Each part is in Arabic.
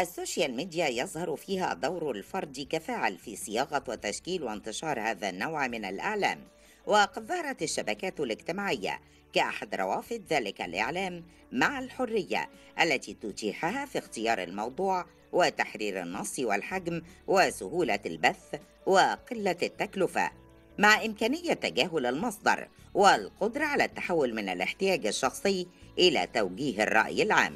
السوشيال ميديا يظهر فيها دور الفرد كفاعل في صياغة وتشكيل وانتشار هذا النوع من الإعلام. وقد ظهرت الشبكات الاجتماعية كأحد روافد ذلك الإعلام مع الحرية التي تتيحها في اختيار الموضوع وتحرير النص والحجم وسهولة البث وقلة التكلفة. مع إمكانية تجاهل المصدر والقدرة على التحول من الاحتياج الشخصي إلى توجيه الرأي العام.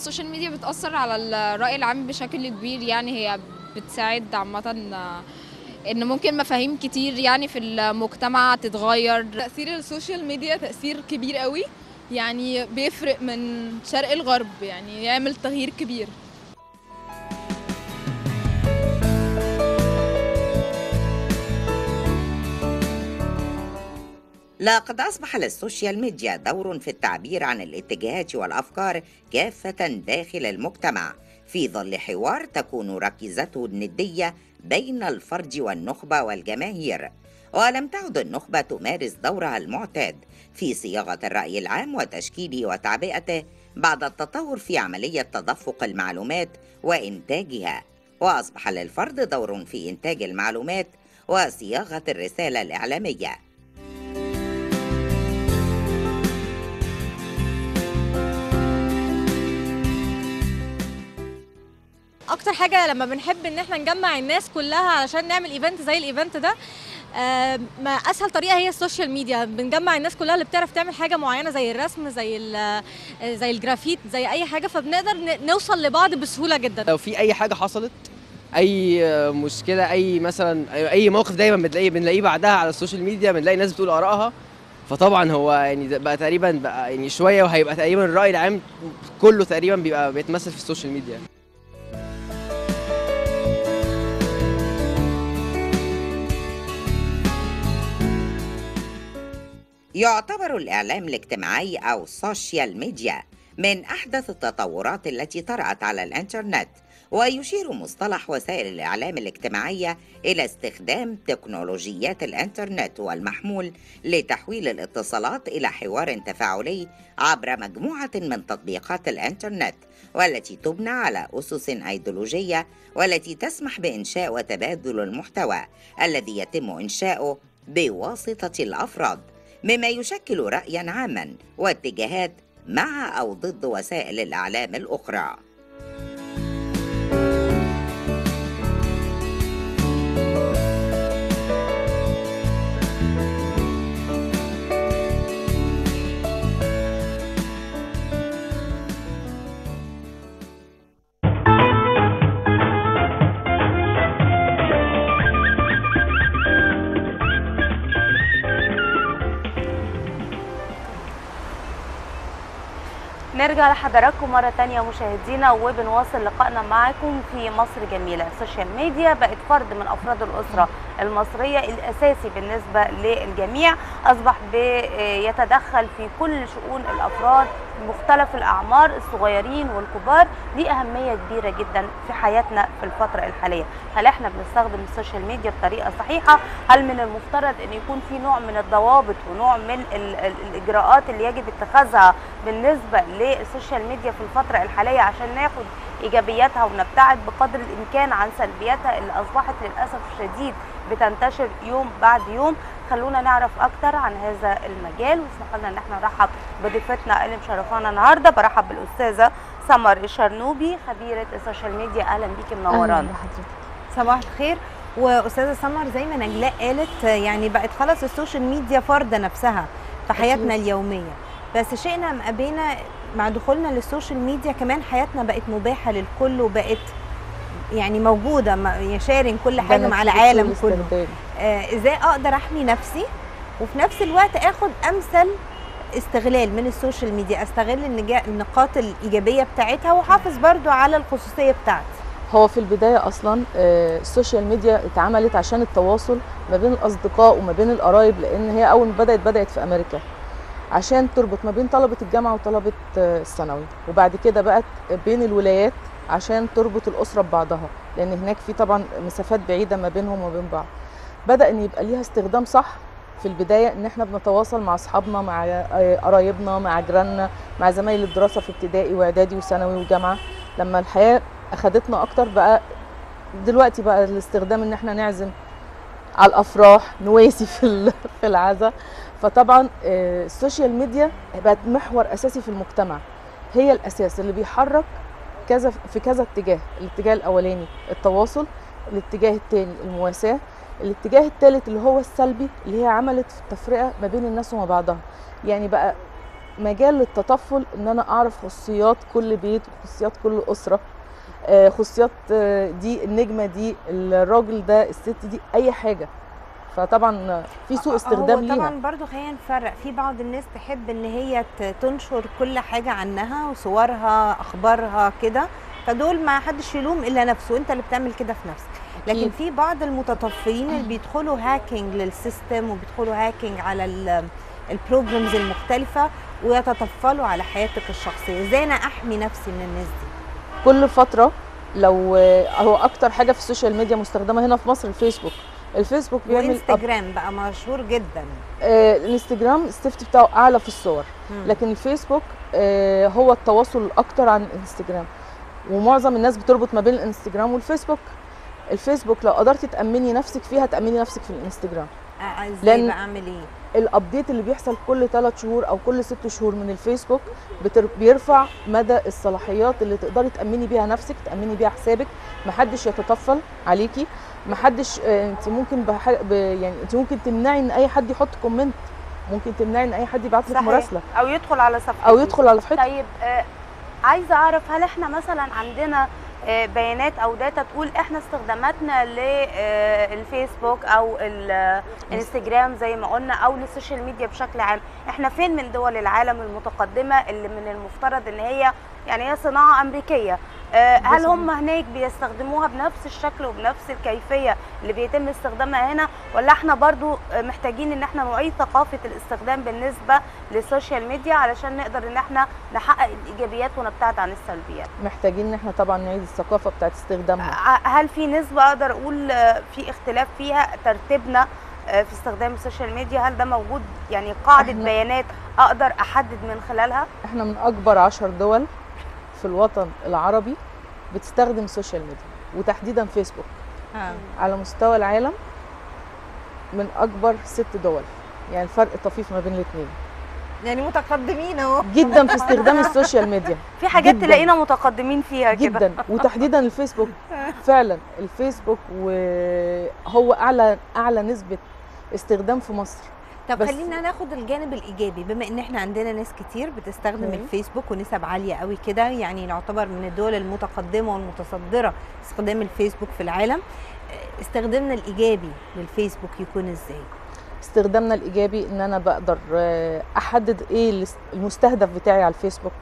ال social media بتأثر على الرأي العام بشكل كبير يعني هي بتساعد عامة إن ممكن مفاهيم كتير يعني في المجتمع تتغير. تأثير ال social media تأثير كبير قوي يعني بيفرق من شرق لغرب يعني يعمل تغيير كبير. لقد أصبح للسوشيال ميديا دور في التعبير عن الاتجاهات والأفكار كافة داخل المجتمع. في ظل حوار تكون ركيزته الندية بين الفرد والنخبة والجماهير. ولم تعد النخبة تمارس دورها المعتاد. في صياغة الرأي العام وتشكيله وتعبئته بعد التطور في عملية تدفق المعلومات وإنتاجها. وأصبح للفرد دور في إنتاج المعلومات وصياغة الرسالة الإعلامية. أكتر حاجة لما بنحب إن إحنا نجمع الناس كلها علشان نعمل event زي ال event ده آه، ما أسهل طريقة هي ال social media بنجمع الناس كلها اللي بتعرف تعمل حاجة معينة زي الرسم زي ال- زي الجرافيت زي أي حاجة فبنقدر نوصل لبعض بسهولة جدا. لو في أي حاجة حصلت أي مشكلة أي مثلا أي موقف دايما بنلاقيه بنلاقيه بعدها على ال social media بنلاقي ناس بتقول آرائها فطبعا هو يعني بقى تقريبا بقى يعني شوية وهيبقى تقريبا الرأي العام كله تقريبا بيبقى بيتمثل في ال social media يعتبر الإعلام الاجتماعي أو ال social media من أحدث التطورات التي طرأت على الإنترنت ويشير مصطلح وسائل الإعلام الاجتماعية إلى استخدام تكنولوجيات الإنترنت والمحمول لتحويل الاتصالات إلى حوار تفاعلي عبر مجموعة من تطبيقات الإنترنت والتي تبنى على أسس أيديولوجية والتي تسمح بإنشاء وتبادل المحتوى الذي يتم إنشاؤه بواسطة الأفراد. مما يشكل رأيا عاما واتجاهات مع أو ضد وسائل الإعلام الأخرى. نرجع لحضراتكم مرة تانية مشاهدينا وبنواصل لقائنا معكم في مصر جميلة ال social media بقت فرد من أفراد الأسرة المصرية الأساسي بالنسبة للجميع. أصبح بيتدخل في كل شؤون الأفراد مختلف الأعمار الصغيرين والكبار دي أهمية كبيرة جدا في حياتنا في الفترة الحالية. هل إحنا بنستخدم ال social media بطريقة صحيحة؟ هل من المفترض أن يكون في نوع من الضوابط ونوع من ال- ال- الإجراءات اللي يجب اتخاذها بالنسبة لل social media في الفترة الحالية عشان ناخد إيجابياتها ونبتعد بقدر الإمكان عن سلبياتها اللي أصبحت للأسف الشديد بتنتشر يوم بعد يوم؟ خلونا نعرف أكتر عن هذا المجال واسمحوا لنا إن إحنا نرحب بضيفتنا اللي مشرفانا النهاردة. برحب بالأستاذة سمر الشرنوبي خبيرة ال social media. أهلا بيكي منورانا صباح الخير. وأستاذة سمر زي ما نجلاء قالت يعني بقت خلاص ال social ميديا فرض نفسها في حياتنا اليومية. بس شئنا أم أبينا مع دخولنا لل social media كمان حياتنا بقت مباحة للكل وبقت يعني موجودة share ين كل حاجة مع العالم كله. آه إزاي أقدر أحمي نفسي وفي نفس الوقت آخد أمثل استغلال من ال social media أستغل النقاط الإيجابية بتاعتها وأحافظ برضو على الخصوصية بتاعتي. هو في البداية أصلا آه، ال social media اتعملت عشان التواصل ما بين الأصدقاء وما بين القرايب لأن هي أول ما بدأت بدأت في أمريكا عشان تربط ما بين طلبة الجامعة وطلبة آه، الثانوي. وبعد كده بقت بين الولايات عشان تربط الأسرة ببعضها لأن هناك في طبعا مسافات بعيدة ما بينهم وما بين بعض. بدأ إن يبقى ليها استخدام صح في البداية إن إحنا بنتواصل مع أصحابنا مع قرايبنا مع جيراننا مع زمايل الدراسة في ابتدائي وإعدادي وثانوي وجامعة. لما الحياة أخدتنا أكتر بقى دلوقتي بقى الاستخدام إن إحنا نعزم على الأفراح نواسي في في العزاء فطبعا آه، السوشيال ميديا بقت محور أساسي في المجتمع. هي الأساس اللي بيحرك كذا في كذا اتجاه الاتجاه الأولاني التواصل الاتجاه الثاني المواساة الاتجاه الثالث اللي هو السلبي اللي هي عملت في التفرقه ما بين الناس وما بعضها. يعني بقى مجال للتطفل إن أنا أعرف خصوصيات كل بيت وخصوصيات كل أسرة آه، خصوصيات آه، دي النجمة دي الراجل ده الست دي أي حاجة. فطبعا في سوء استخدام هو ليها. طبعا برضو خلينا نفرق. في بعض الناس تحب إن هي تنشر كل حاجة عنها وصورها أخبارها كده. فدول ما حدش يلوم إلا نفسه. أنت اللي بتعمل كده في نفسك. لكن. في بعض المتطفلين اللي بيدخلوا hacking لل system وبيدخلوا hacking على ال- ال programs المختلفة ويتطفلوا على حياتك الشخصية. إزاي أنا أحمي نفسي من الناس دي؟ كل فترة لو هو أكتر حاجة في ال social media مستخدمة هنا في مصر الفيسبوك. الفيسبوك بيعمل وإنستجرام بقى مشهور جدا. آه، الإنستجرام ال safety بتاعه أعلى في الصور. لكن الفيسبوك آه، هو التواصل الاكتر عن الإنستجرام. ومعظم الناس بتربط ما بين الإنستجرام والفيسبوك. الفيسبوك لو قدرتي تأمني نفسك فيها تأمني نفسك في الإنستجرام. آه، إزاي لأن- بقى أعمل إيه؟ ال update اللي بيحصل كل 3 شهور أو كل 6 شهور من الفيسبوك. بيرفع مدى الصلاحيات اللي تقدري تأمني بيها نفسك تأمني بيها حسابك. محدش يتطفل عليكي. محدش آه، انت ممكن بح... ب... يعني انت ممكن تمنعي ان اي حد يحط comment. ممكن تمنعي ان اي حد يبعت لك. مراسلة. أو يدخل على صفحتي أو يدخل على صفحتك طيب آه، عايزة أعرف هل إحنا مثلا عندنا آه، بيانات أو data تقول إحنا استخداماتنا للفيسبوك أو الانستجرام زي ما قلنا أو لل social media بشكل عام. إحنا فين من دول العالم المتقدمة اللي من المفترض إن هي يعني هي صناعة أمريكية؟ آه، هل هم هناك بيستخدموها بنفس الشكل وبنفس الكيفية اللي بيتم استخدامها هنا ولا إحنا برضو آه، محتاجين ان إحنا نعيد ثقافة الاستخدام بالنسبة للسوشيال ميديا علشان نقدر ان إحنا نحقق الإيجابيات ونبتعد عن السلبيات؟ محتاجين ان إحنا طبعا نعيد الثقافة بتاعت استخدامها. ع- هل في نسبة أقدر أقول آه، في اختلاف فيها ترتيبنا آه، في استخدام ال social media؟ هل ده موجود؟ يعني قاعدة بيانات أقدر أحدد من خلالها؟ إحنا من أكبر عشر دول في الوطن العربي بتستخدم ال social media وتحديدا فيسبوك آه. على مستوى العالم من أكبر ست دول. يعني الفرق طفيف ما بين الاثنين يعني متقدمين أهو. جدا في استخدام ال social media في حاجات جداً. تلاقينا متقدمين فيها كده. جدا. وتحديدا الفيسبوك. فعلا الفيسبوك وهو أعلى أعلى نسبة استخدام في مصر. طب بس- خلينا ناخد الجانب الإيجابي بما إن إحنا عندنا ناس كتير بتستخدم مم. الفيسبوك ونسب عالية قوي كده يعني نعتبر من الدول المتقدمة والمتصدرة استخدام الفيسبوك في العالم استخدامنا الإيجابي للفيسبوك يكون إزاي استخدامنا الإيجابي إن أنا بقدر آه، أحدد إيه المستهدف بتاعي على الفيسبوك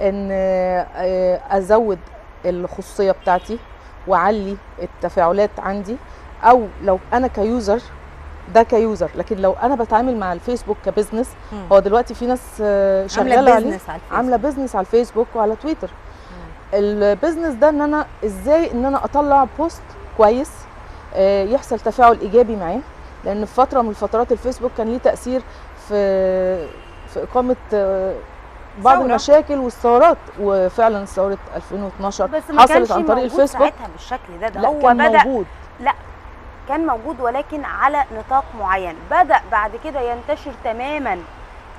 إن آه، أزود الخصوصية بتاعتي وأعلي التفاعلات عندي أو لو أنا ك user ده ك user. لكن لو أنا بتعامل مع الفيسبوك ك business مم. هو دلوقتي في ناس آه، شغالة عامله عليه business على الفيسبوك. عاملة business على الفيسبوك وعلى تويتر. ال business ده إن أنا إزاي إن أنا أطلع post كويس آه، يحصل تفاعل إيجابي معاه. لأن في فترة من الفترات الفيسبوك كان ليه تأثير في في إقامة آه، بعض ثورة. المشاكل والثورات. وفعلا ثورة 2012 بس ما حصلت كانش عن طريق الفيسبوك. ساعتها بالشكل ده. ده لا هو بدأ موجود. كان موجود ولكن على نطاق معين. بدأ بعد كده ينتشر تماما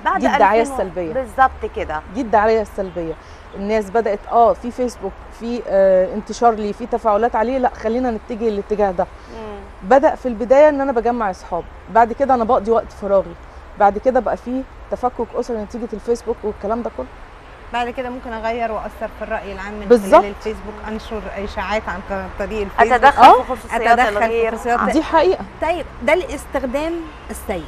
بعد دي الدعاية 2000 و- السلبية. بالظبط كده. دي الدعايه السلبية. الناس بدأت آه في فيسبوك في آه انتشار ليه في تفاعلات عليه. لا خلينا نتجه الاتجاه ده. مم. بدأ في البداية إن أنا بجمع أصحاب. بعد كده أنا بقضي وقت فراغي. بعد كده بقى في تفكك أسري نتيجة الفيسبوك والكلام ده كله. بعد كده ممكن أغير وأثر في الرأي العام من بالظبط. خلال الفيسبوك أنشر اشاعات عن طريق الفيسبوك. أتدخل آه، في خصوصيات أتدخل في الغير. خصوصيات دي حقيقة. طيب ده الاستخدام السيء.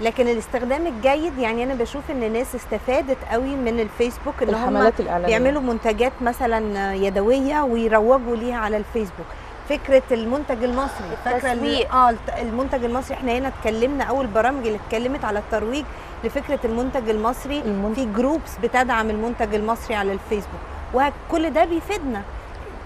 لكن الاستخدام الجيد يعني أنا بشوف إن الناس استفادت قوي من الفيسبوك إن هم بيعملوا منتجات مثلا يدوية ويروجوا ليها على الفيسبوك. فكرة المنتج المصري. فاكرة. آه المنتج المصري. إحنا هنا اتكلمنا أول برامج اللي اتكلمت على الترويج لفكرة المنتج المصري المنتج. في groups بتدعم المنتج المصري على الفيسبوك. وكل ده بيفيدنا.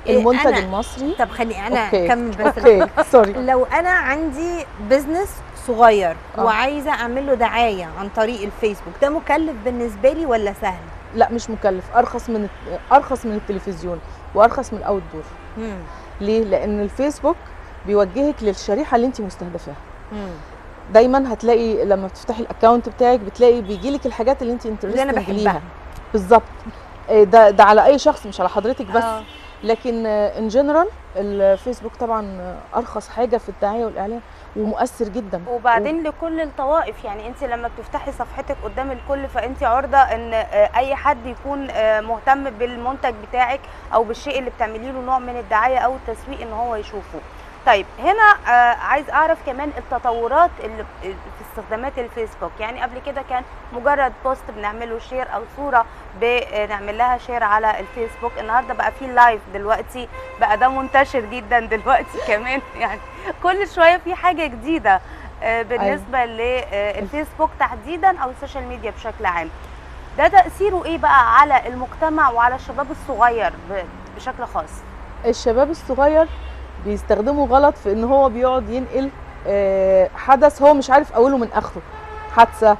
إيه، المنتج أنا- المصري؟ طب خلي أنا okay. أكمل بس. okay. sorry لو أنا عندي business صغير آه. وعايزة اعمل له دعاية عن طريق الفيسبوك ده مكلف بالنسبة لي ولا سهل؟ لا مش مكلف. أرخص من أرخص من التلفزيون وأرخص من ال outdoor. ليه؟ لأن الفيسبوك بيوجهك للشريحة اللي انت مستهدفاها. دايما هتلاقي لما بتفتحي ال account بتاعك بتلاقي بيجي لك الحاجات اللي انت interesting بحبها. ليها بالظبط. إيه ده ده على أي شخص مش على حضرتك بس. آه. لكن in general الفيسبوك طبعا آه، أرخص حاجة في الدعايه والإعلان. ومؤثر جدا. وبعدين لكل الطوائف يعني انت لما بتفتحي صفحتك قدام الكل فانت عرضة ان آه، اي حد يكون آه، مهتم بالمنتج بتاعك أو بالشيء اللي بتعملي له نوع من الدعاية أو التسويق ان هو يشوفه. طيب هنا آه، عايز أعرف كمان التطورات اللي في استخدامات الفيسبوك. يعني قبل كده كان مجرد post بنعمله share أو صورة بنعمل لها share على الفيسبوك. النهارده بقى في live دلوقتي بقى ده منتشر جدا دلوقتي كمان يعني. كل شوية في حاجة جديدة آه، بالنسبة للفيسبوك تحديدا أو السوشيال ميديا بشكل عام. ده تأثيره إيه بقى على المجتمع وعلى الشباب الصغير بشكل خاص؟ الشباب الصغير بيستخدموا غلط في إن هو بيقعد ينقل آه، حدث هو مش عارف أوله من آخره. حادثة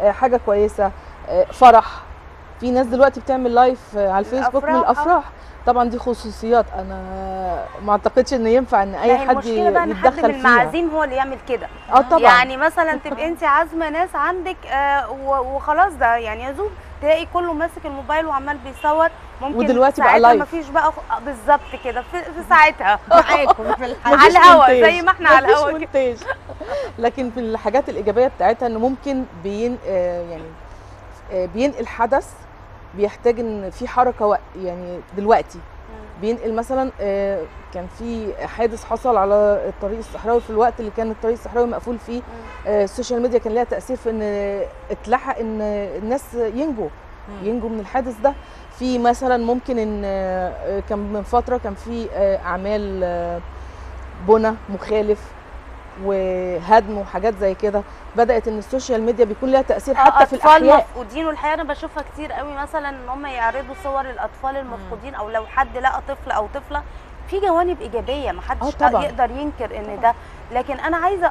آه، حاجة كويسة آه، فرح. في ناس دلوقتي بتعمل live على الفيسبوك من الأفراح، آه. الأفراح. طبعا دي خصوصيات. أنا ما أعتقدش إن ينفع إن أي حد المشكلة بقى إن حد يتدخل من فيها. المعازيم هو اللي يعمل كده. آه طبعا. يعني مثلا تبقى أنت عازمة ناس عندك آه، وخلاص ده يعني يزوم تلاقي كله ماسك الموبايل وعمال بيصور ممكن ودلوقتي بقى لايف. مفيش بقى آه، بالظبط كده. في, في ساعتها. معاكم في على الهوا. زي ما إحنا على الهوا كده. مونتاج لكن في الحاجات الإيجابية بتاعتها إنه ممكن بين آه، يعني آه، بينقل حدث بيحتاج إن في حركة يعني دلوقتي. بينقل مثلا آه، كان في حادث حصل على الطريق الصحراوي في الوقت اللي كان الطريق الصحراوي مقفول فيه. آه، السوشيال ميديا كان لها تأثير في إن اتلحق إن الناس ينجوا ينجوا من الحادث ده. في مثلا ممكن إن آه، كان من فترة كان في آه، أعمال آه، بنى مخالف وهدم وحاجات زي كده. بدأت إن السوشيال ميديا بيكون لها تأثير حتى في أطفال الأحياء. مفقودين والحقيقة أنا بشوفها كتير قوي مثلا إن هم يعرضوا صور الأطفال المفقودين أو لو حد لقى طفل أو طفلة في جوانب إيجابية ما حدش آه طبعاً. يقدر ينكر إن ده. لكن أنا عايزة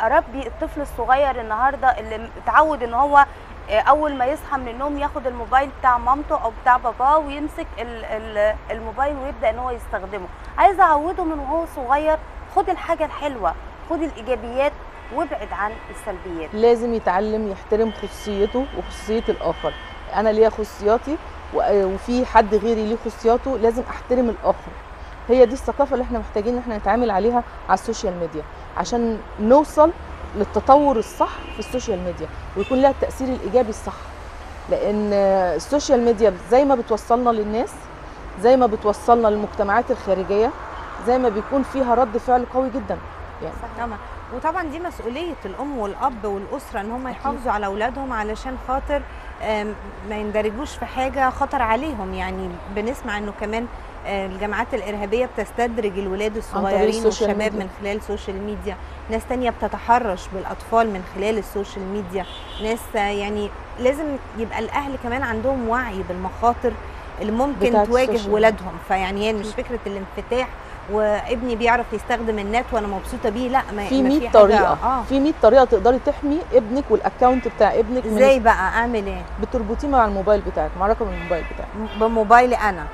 أربي الطفل الصغير النهارده اللي اتعود إن هو آه، أول ما يصحى من النوم ياخد الموبايل بتاع مامته أو بتاع باباه ويمسك ال- ال- الموبايل ويبدأ إن هو يستخدمه. عايزة أعوده من وهو صغير خد الحاجة الحلوة خد الإيجابيات وابعد عن السلبيات. لازم يتعلم يحترم خصوصيته وخصوصية الآخر. أنا ليا خصوصياتي وفي حد غيري ليه خصوصياته لازم أحترم الآخر. هي دي الثقافة اللي إحنا محتاجين ان إحنا نتعامل عليها على السوشيال ميديا عشان نوصل للتطور الصح في السوشيال ميديا ويكون لها التأثير الإيجابي الصح. لأن السوشيال ميديا زي ما بتوصلنا للناس زي ما بتوصلنا للمجتمعات الخارجية زي ما بيكون فيها رد فعل قوي جدا. يعني طبعا. وطبعا دي مسؤولية الأم والأب والأسرة إن هم يحافظوا على أولادهم علشان خاطر ما يندرجوش في حاجة خطر عليهم. يعني بنسمع إنه كمان الجماعات الإرهابية بتستدرج الولاد الصغيرين والشباب. من خلال السوشيال ميديا. ناس تانية بتتحرش بالأطفال من خلال السوشيال ميديا. ناس آه، يعني لازم يبقى الأهل كمان عندهم وعي بالمخاطر اللي ممكن تواجه ولادهم. فيعني هي مش فكرة الانفتاح وابني بيعرف يستخدم النت وأنا مبسوطة بيه لأ ما في ما 100 حاجة- طريقة. آه. في 100 طريقة تقدري تحمي ابنك وال account بتاع ابنك إزاي بقى؟ أعمل إيه؟ بتربطيه مع الموبايل بتاعك مع رقم الموبايل بتاعك. بموبايلي أنا.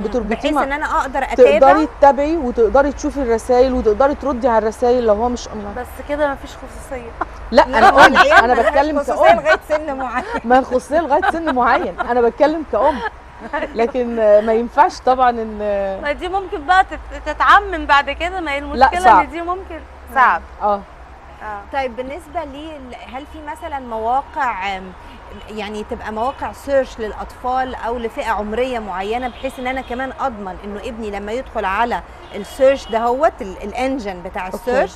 بتربطيه بحيث إن أنا أقدر أتابع. تقدري تتابعي وتقدري تشوفي الرسائل وتقدري تردي على الرسائل لو هو مش أونلاين. بس كده مفيش خصوصية. لا أنا والعيال أنا ملهاش بتكلم كأم. لغاية سن معين. ما الخصوصيه لغاية سن معين. أنا بتكلم كأم. لكن ما ينفعش طبعا إن ما دي ممكن بقى تت- تتعمم بعد كده. ما هي المشكلة. إن دي ممكن صعب. آه. آه طيب بالنسبة لي هل في مثلا مواقع يعني تبقى مواقع سيرش للأطفال أو لفئة عمرية معينة بحيث إن أنا كمان أضمن إنه ابني لما يدخل على ال search دهوت ال- ال engine بتاع. ال search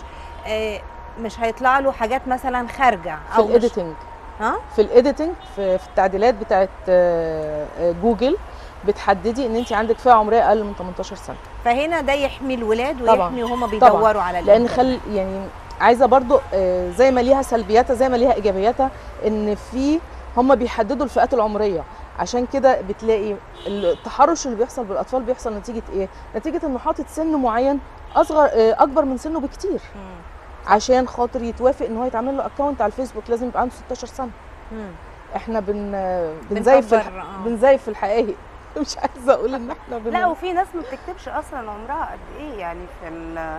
آه، مش هيطلع له حاجات مثلا خارجة في أو مش الايديتنج ها في الايديتنج في, في التعديلات بتاعت آه، آه، جوجل بتحددي إن انت عندك فئة عمرية أقل من 18 سنة فهنا ده يحمي الولاد طبعاً. ويحمي وهم بيدوروا على لأن. خل يعني عايزة برضو آه، زي ما ليها سلبياتها زي ما ليها إيجابياتها إن في هم بيحددوا الفئات العمرية. عشان كده بتلاقي التحرش اللي بيحصل بالأطفال بيحصل نتيجة إيه؟ نتيجة إنه حاطط سن معين أصغر آه، أكبر من سنه بكتير. عشان خاطر يتوافق إن هو يتعمل له account على الفيسبوك لازم يبقى عنده 16 سنة. إحنا بن بنزيف في الح... آه. بنزيف في الحقائق. مش عايزة أقول إن إحنا بن... لا وفي ناس ما بتكتبش أصلا عمرها قد إيه يعني في ال-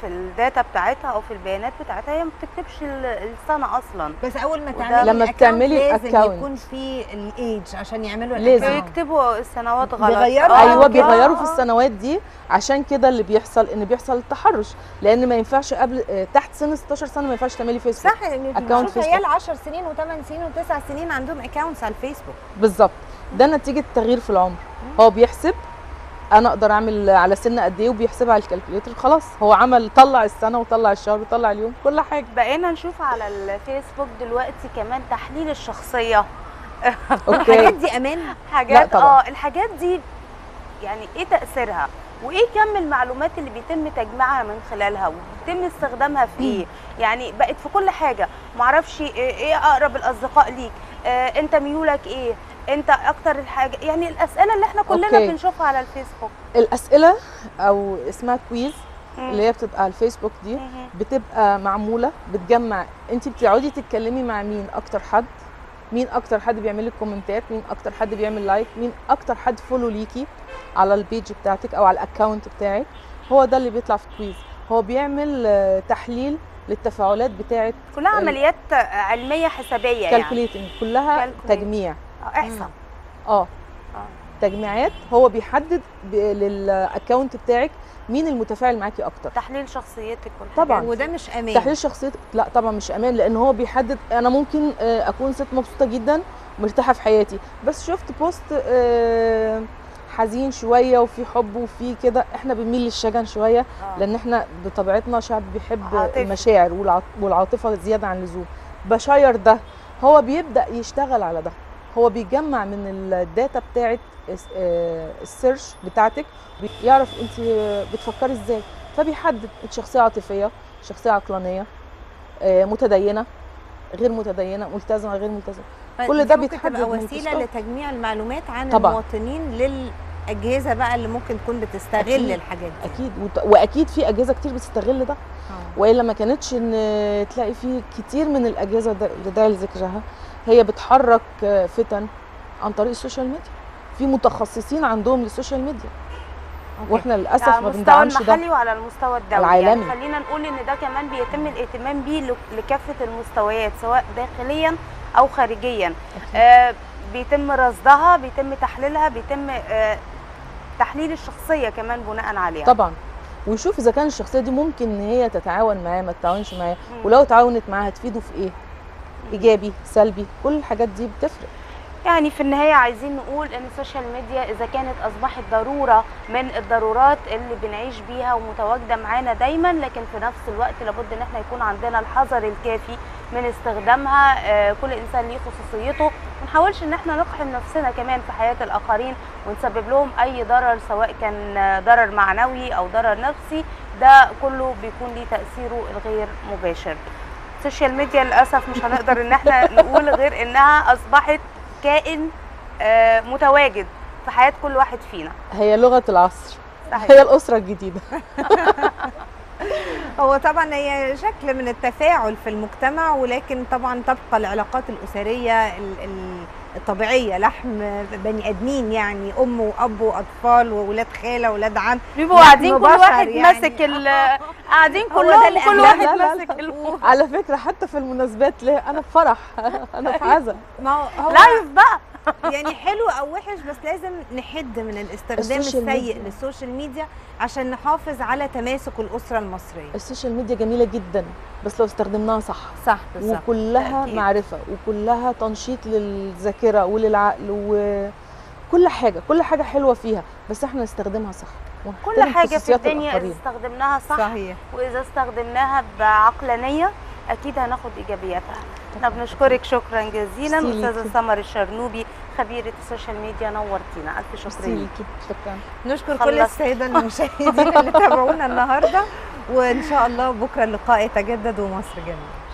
في ال data بتاعتها أو في البيانات بتاعتها هي ما بتكتبش ال- السنة أصلا بس أول ما تعملي لما بتعملي لازم account. يكون في الايدج عشان يعملوا لازم. بيكتبوا السنوات غلط بيغيروا آه، أيوه. بيغيروا في. السنوات دي عشان كده اللي بيحصل إن بيحصل التحرش لأن ما ينفعش قبل آه، تحت سن 16 سنة ما ينفعش تعملي فيسبوك صح يعني بنشوف فيسبوك. عيال 10 سنين و8 سنين و9 سنين عندهم accounts على الفيسبوك بالظبط ده نتيجة تغيير في العمر هو بيحسب أنا أقدر اعمل على سن قد إيه وبيحسبها على ال calculator. خلاص هو عمل طلع السنة وطلع الشهر وطلع اليوم كل حاجة. بقينا نشوف على الفيسبوك دلوقتي كمان تحليل الشخصية. الحاجات أوكي دي أمان؟ حاجات. آه الحاجات دي يعني إيه تأثيرها؟ وإيه كم المعلومات اللي بيتم تجميعها من خلالها وبيتم استخدامها في إيه يعني بقت في كل حاجة. معرفش إيه إيه أقرب الأصدقاء ليك؟ آه أنت ميولك إيه؟ انت أكتر الحاجة يعني الأسئلة اللي إحنا كلنا okay. بنشوفها على الفيسبوك الأسئلة أو اسمها quiz مم. اللي هي بتبقى على الفيسبوك دي. بتبقى معمولة بتجمع انت بتقعدي تتكلمي مع مين أكتر حد مين أكتر حد بيعمل لك comment ات مين أكتر حد بيعمل like مين أكتر حد follow ليكي على ال page بتاعتك أو على ال account بتاعك هو ده اللي بيطلع في ال quiz هو بيعمل آه، تحليل للتفاعلات بتاعه كلها عمليات علمية حسابية يعني كلها. تجميع احسن آه. تجميعات هو بيحدد لل account بتاعك مين المتفاعل معاكي أكتر. تحليل شخصيتك والحاجات طبعاً. وده مش أمان. تحليل شخصيتك؟ لا طبعا مش أمان لأن هو بيحدد أنا ممكن آه، أكون ست مبسوطة جدا مرتاحه في حياتي. بس شفت post آه، حزين شوية وفي حب وفي كده إحنا بنميل للشجن شوية آه. لأن إحنا بطبيعتنا شعب بيحب عاطفي. المشاعر والعاط- والعاطفة زيادة عن اللزوم. بشير ده هو بيبدأ يشتغل على ده. هو بيجمع من ال data بتاعت الس- آه، ال search بتاعتك يعرف انت بتفكري إزاي فبيحدد انت شخصيه عاطفية شخصية عقلانية آه، متدينة غير متدينة ملتزمة غير ملتزمة كل دي ده بيتحدد تبقى وسيلة. لتجميع المعلومات عن طبعاً. المواطنين للأجهزة بقى اللي ممكن تكون بتستغل أكيد. الحاجات دي أكيد وأكيد في أجهزة كتير بتستغل ده. وإلا ما كانتش إن تلاقي في كتير من الأجهزة داعي لذكرها. هي بتحرك آه، فتن عن طريق السوشيال ميديا. في متخصصين عندهم للسوشيال ميديا. okay. وإحنا للأسف على ما المستوى بندعمش ده. المحلي وعلى المستوى الدولي. العالمي. يعني خلينا نقول إن ده كمان بيتم الاهتمام بيه لك- لكافة المستويات سواء داخليا أو خارجيا. آه بيتم رصدها بيتم تحليلها بيتم آه تحليل الشخصية كمان بناء عليها. طبعا. ويشوف إذا كان الشخصية دي ممكن إن هي تتعاون معاه ما تتعاونش معاه. ولو تعاونت معاه هتفيده في إيه؟ إيجابي سلبي كل الحاجات دي بتفرق. يعني في النهاية عايزين نقول إن ال social media إذا كانت أصبحت ضرورة من الضرورات اللي بنعيش بيها ومتواجدة معانا دايما لكن في نفس الوقت لابد إن إحنا يكون عندنا الحذر الكافي من استخدامها. آه، كل إنسان ليه خصوصيته. ما نحاولش إن إحنا نقحم نفسنا كمان في حياة الآخرين ونسبب لهم أي ضرر سواء كان ضرر معنوي أو ضرر نفسي ده كله بيكون ليه تأثيره الغير مباشر. ال social media للأسف مش هنقدر إن إحنا نقول غير إنها أصبحت كائن آه، متواجد في حياة كل واحد فينا. هي لغة العصر. صحيح. هي الأسرة الجديدة. هو طبعا هي شكل من التفاعل في المجتمع ولكن طبعا تبقى العلاقات الأسرية ال- ال- الطبيعية لحم بني آدمين يعني أم وأب وأطفال واولاد خالة واولاد عم. بيبقوا قاعدين كل واحد يعني. ماسك ال قاعدين كلهم كل واحد ماسك على فكرة حتى في المناسبات ليه أنا في فرح. أنا في عزا ما هو live بقى يعني حلو أو وحش بس لازم نحد من الاستخدام السيء. لل social media عشان نحافظ على تماسك الأسرة المصرية ال social media جميلة جدا بس لو استخدمناها صح صح وكلها بالتأكيد. معرفة وكلها تنشيط للذاكرة وللعقل وكل حاجة كل حاجة حلوة فيها بس إحنا نستخدمها صح كل حاجة في الدنيا اذا. استخدمناها صح صحيح وإذا استخدمناها بعقلانية أكيد هناخد إيجابياتها. إحنا بنشكرك شكرا جزيلا أستاذة. سمر الشرنوبي خبيره ال social media نورتينا. ألف شكر ليكي. شكرا. نشكر كل. السادة المشاهدين اللي تابعونا النهارده. وإن شاء الله بكرة اللقاء يتجدد ومصر جميلة.